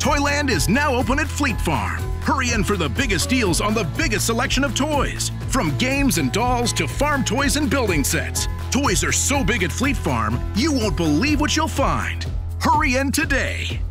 Toyland is now open at Fleet Farm. Hurry in for the biggest deals on the biggest selection of toys. From games and dolls to farm toys and building sets. Toys are so big at Fleet Farm, you won't believe what you'll find. Hurry in today.